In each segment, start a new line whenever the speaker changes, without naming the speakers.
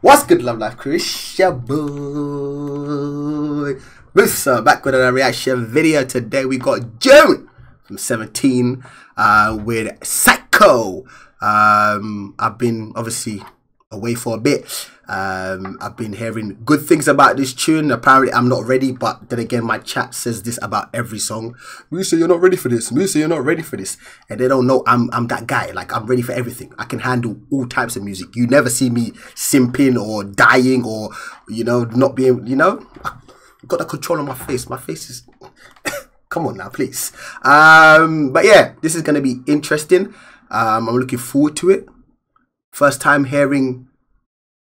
What's good, Love Life crew? It's your boy back with another reaction video. Today we got Jun from 17 uh, with Psycho. Um, I've been obviously away for a bit. Um, I've been hearing good things about this tune. Apparently, I'm not ready, but then again, my chat says this about every song. Musa, you're not ready for this. Musa, you're not ready for this. And they don't know I'm I'm that guy. Like I'm ready for everything. I can handle all types of music. You never see me simping or dying or you know not being. You know, I got the control on my face. My face is. Come on now, please. Um, but yeah, this is gonna be interesting. Um, I'm looking forward to it. First time hearing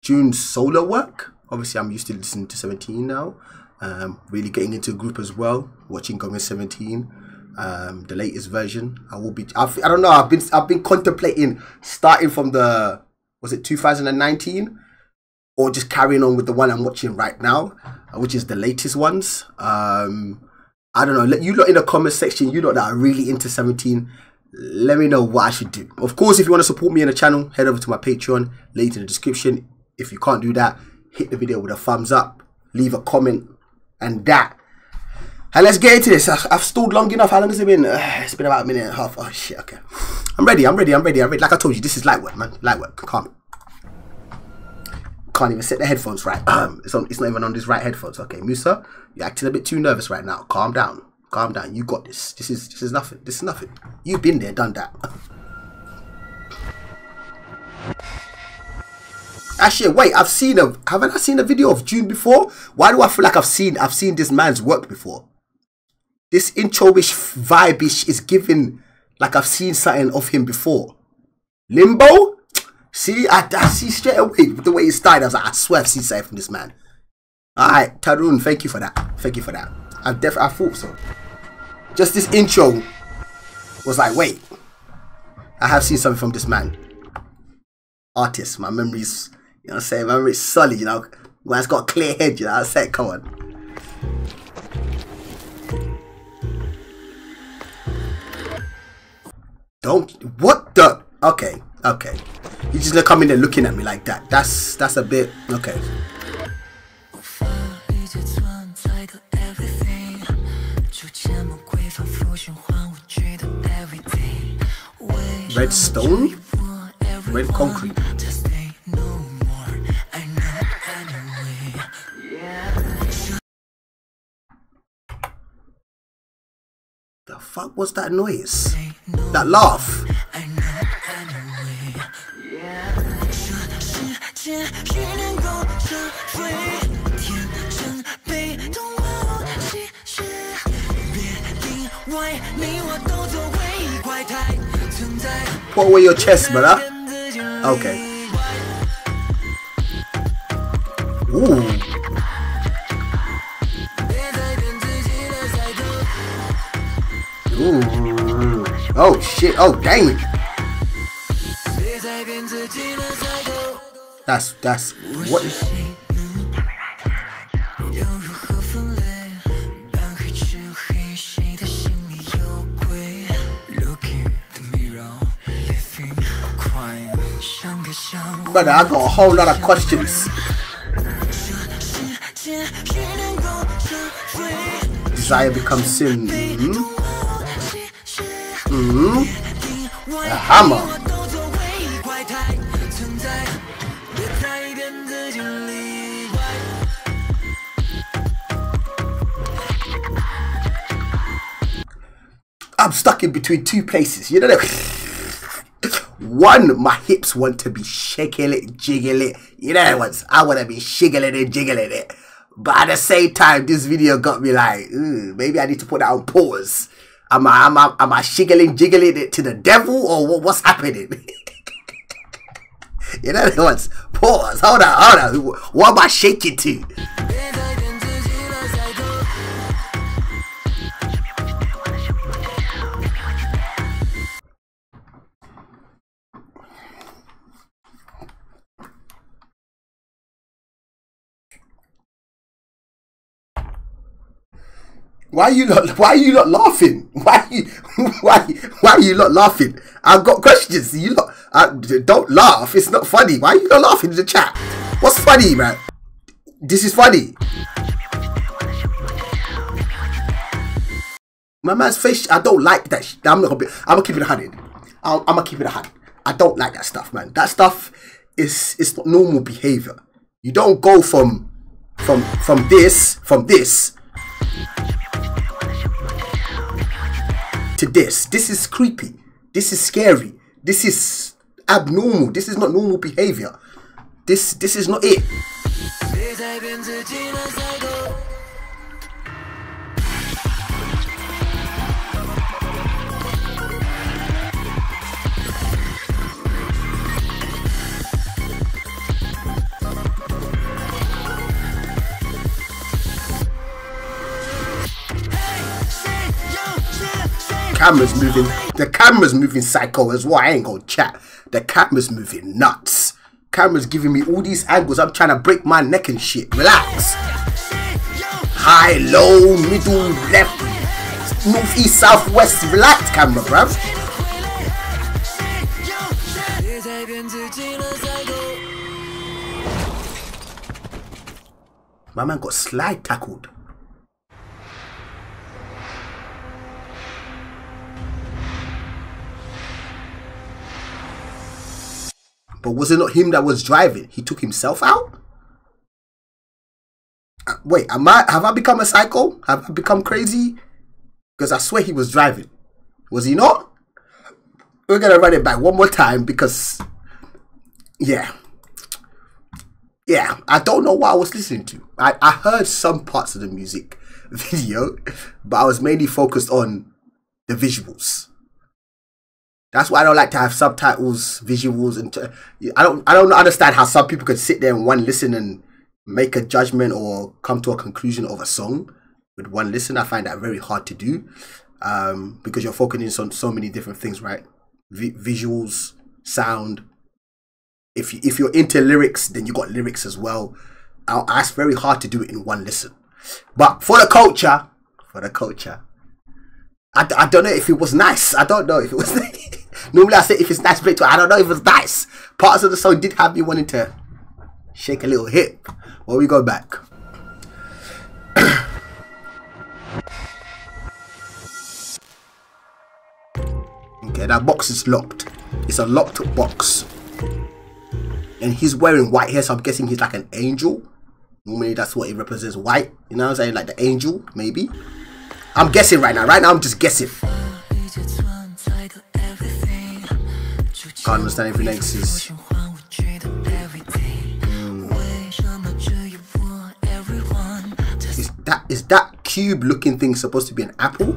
Jun's solo work. Obviously, I'm used to listening to 17 now. Um, really getting into a group as well. Watching Going 17, um, the latest version. I will be. I've, I don't know. I've been. I've been contemplating starting from the. Was it 2019, or just carrying on with the one I'm watching right now, uh, which is the latest ones. Um, I don't know. Let you lot in the comment section. You lot that are really into 17 let me know what I should do. Of course, if you want to support me on the channel, head over to my Patreon, link in the description. If you can't do that, hit the video with a thumbs up, leave a comment, and that. And let's get into this. I've stalled long enough. How long has it been? Uh, it's been about a minute and a half. Oh shit. Okay. I'm ready. I'm ready. I'm ready. I'm ready. Like I told you, this is light work, man. Light work. Calm. Can't even set the headphones right. Um, it's on. It's not even on these right headphones. Okay, Musa, you're acting a bit too nervous right now. Calm down. Calm down. You got this. This is this is nothing. This is nothing. You've been there, done that. Actually, wait. I've seen a. Haven't I seen a video of Jun before? Why do I feel like I've seen I've seen this man's work before? This intro-ish vibe-ish is giving like I've seen something of him before. Limbo. See, I, I see straight away the way he started. I was like, I swear I've seen something from this man. All right, Tarun, thank you for that. Thank you for that. I definitely I thought so. Just this intro was like, wait, I have seen something from this man. Artist, my memory's, you know what I'm saying? My memory's solid, you know. Man's got a clear head, you know what I'm saying? Come on. Don't, what the? Okay, okay. You just come in there looking at me like that. That's, that's a bit, okay. Red stone? Red concrete. The fuck was that noise? That laugh? Put away your chest, brother. Okay. Ooh. Ooh. Oh shit. Oh dang it. That's that's what Brother, I got a whole lot of questions. Desire becomes sin. Mm -hmm. Mm -hmm. A hammer. I'm stuck in between two places. You know that? One, my hips want to be shaking it, jiggling it. You know what? I want to be shiggling it, jiggling it. But at the same time, this video got me like, maybe I need to put that on pause. Am I, am I, am I shiggling, jiggling it to the devil or what, what's happening? you know what? Pause. Hold on, hold on. What am I shaking to? Why are you not? Why are you not laughing? Why you? Why? Why are you not laughing? I've got questions. You lot, uh, don't laugh. It's not funny. Why are you not laughing in the chat? What's funny, man? This is funny. My man's face, I don't like that. I'm not gonna be, I'm gonna keep it a hundred. I'm, I'm gonna keep it a hundred. I don't like that stuff, man. That stuff is is not normal behavior. You don't go from from from this from this to this. This is creepy. This is scary. This is abnormal. This is not normal behavior. This this is not it. Camera's moving. The camera's moving psycho as well. I ain't gonna chat. The camera's moving nuts. Camera's giving me all these angles. I'm trying to break my neck and shit. Relax. High, low, middle, left, north, east, south, west. Relax, camera, bruv. My man got slide tackled. But was it not him that was driving? He took himself out? Uh, wait, am I have I become a psycho? Have I become crazy? Because I swear he was driving. Was he not? We're gonna run it back one more time because yeah. Yeah, I don't know what I was listening to. I, I heard some parts of the music video, but I was mainly focused on the visuals. That's why I don't like to have subtitles, visuals, and I don't I don't understand how some people could sit there and one listen and make a judgment or come to a conclusion of a song with one listen. I find that very hard to do um, because you're focusing on so many different things, right? V visuals, sound. If you, if you're into lyrics, then you got lyrics as well. I, that's very hard to do it in one listen. But for the culture, for the culture, I, I don't know if it was nice. I don't know if it was. Normally I say if it's nice, break to I don't know if it's nice. Parts of the song did have me wanting to shake a little hip. Well, we go back. okay, that box is locked. It's a locked box. And he's wearing white hair, so I'm guessing he's like an angel. Normally that's what it represents, white. You know what I'm saying? Like the angel, maybe. I'm guessing right now. Right now, I'm just guessing. Can't understand if next is. Is that is that cube looking thing supposed to be an apple?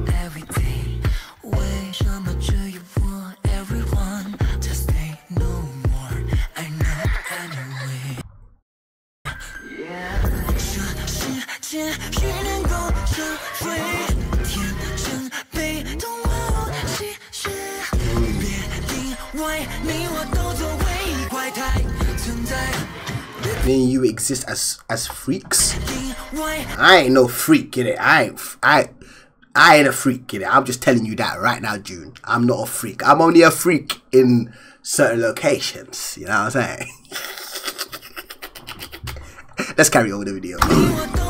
Then you exist as as freaks. I ain't no freak in it. I ain't I I ain't a freak in it. I'm just telling you that right now, Jun. I'm not a freak. I'm only a freak in certain locations. You know what I'm saying? Let's carry on with the video.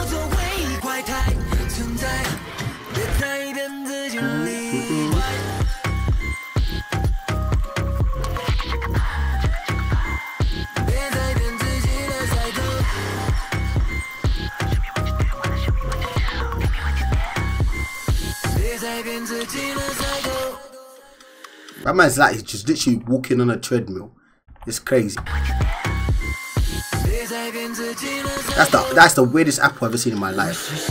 That man's like he's just literally walking on a treadmill. It's crazy. That's the that's the weirdest apple I've ever seen in my life.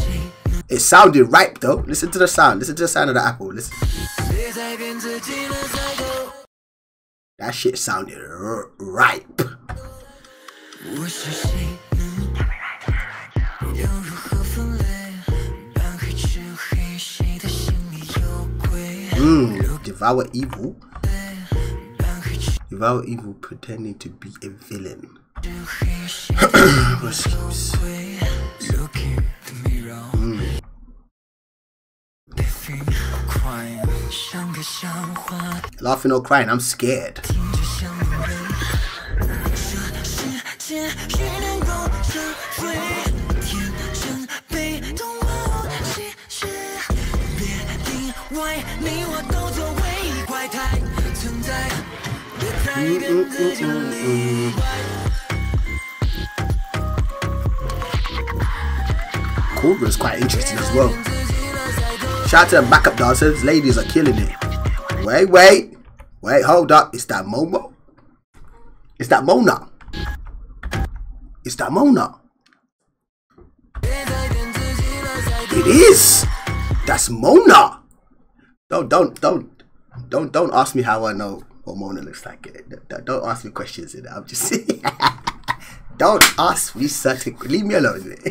It sounded ripe though. Listen to the sound. Listen to the sound of the apple. Listen. That shit sounded ripe. Mm, devour evil. Devour evil pretending to be a villain. mm. Laughing or crying, I'm scared. Cobra is quite interesting as well. Shout out to the backup dancers. Ladies are killing it. Wait, wait. Wait, hold up. Is that Momo? Is that Mona? Is that Mona? It is. That's Mona. Don't, don't, don't, don't, don't ask me how I know what Mona looks like. It. Don't ask me questions. It. I'm just. Saying. don't ask me certain. Leave me alone.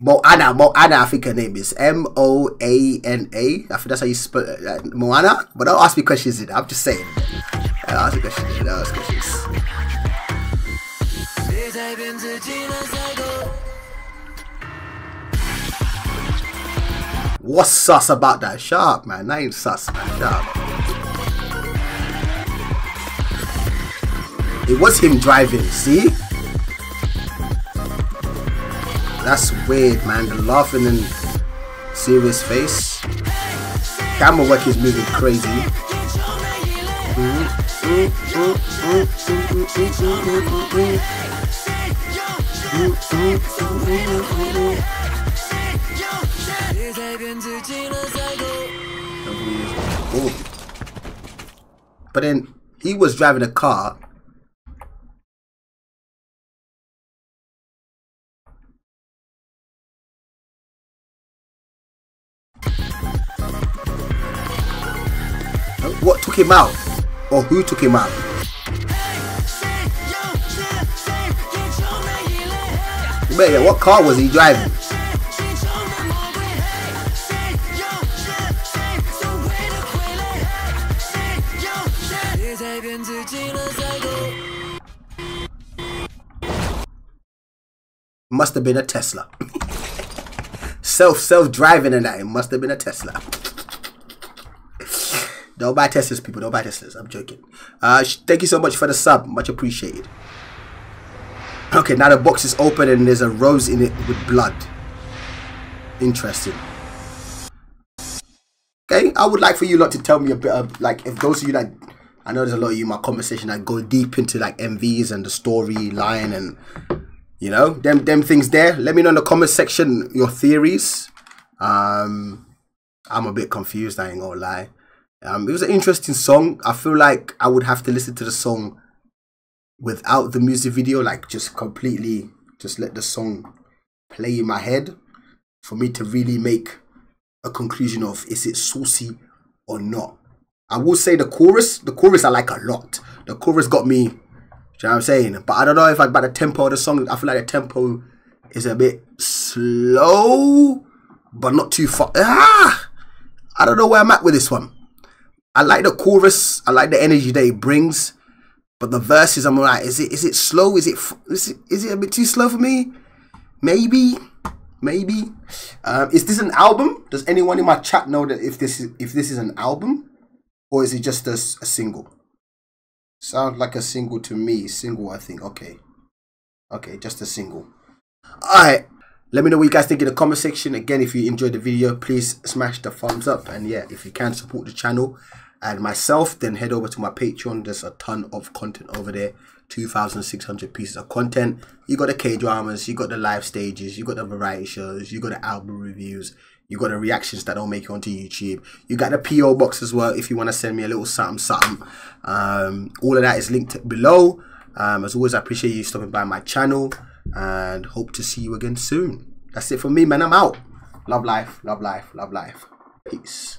Moana, Moana, I think her name is M O A N A. I think that's how you spell. Uh, Moana. But don't ask me questions. In I'm just saying. Don't ask me questions. Don't ask questions. What's sus about that? Sharp, man. That ain't sus, man. Sharp. It was him driving, see? That's weird, man. The laughing and serious face. Camera work is moving crazy. But then he was driving a car What took him out? Or who took him out? But yeah, what car was he driving? Must have been a Tesla. self self driving and that. It must have been a Tesla. Don't buy Teslas, people. Don't buy Teslas. I'm joking. Uh, thank you so much for the sub. Much appreciated. Okay, now the box is open and there's a rose in it with blood. Interesting. Okay, I would like for you lot to tell me a bit of, like, if those of you that, I know there's a lot of you in my conversation that go deep into, like, MVs and the storyline and, you know, them, them things there. Let me know in the comment section your theories. Um, I'm a bit confused, I ain't gonna lie. Um, it was an interesting song. I feel like I would have to listen to the song without the music video, like just completely just let the song play in my head for me to really make a conclusion of is it saucy or not. I will say the chorus, the chorus I like a lot. The chorus got me, you know what I'm saying? But I don't know if I, about the tempo of the song, I feel like the tempo is a bit slow, but not too far. Ah! I don't know where I'm at with this one. I like the chorus. I like the energy that it brings. But the verses, I'm like, is it is it slow? Is it is it, is it a bit too slow for me? Maybe, maybe. Um, is this an album? Does anyone in my chat know that if this is if this is an album, or is it just a, a single? Sounds like a single to me. Single, I think. Okay, okay, just a single. All right. Let me know what you guys think in the comment section. Again, if you enjoyed the video, please smash the thumbs up. And yeah, if you can support the channel, and myself, then head over to my Patreon. There's a ton of content over there. 2,600 pieces of content. You got the K-dramas, you got the live stages, you got the variety shows, you got the album reviews, you got the reactions that don't make it onto YouTube. You got the PO box as well if you want to send me a little something, something. Um, all of that is linked below. Um, as always, I appreciate you stopping by my channel and hope to see you again soon. That's it for me, man. I'm out. Love life, love life, love life. Peace.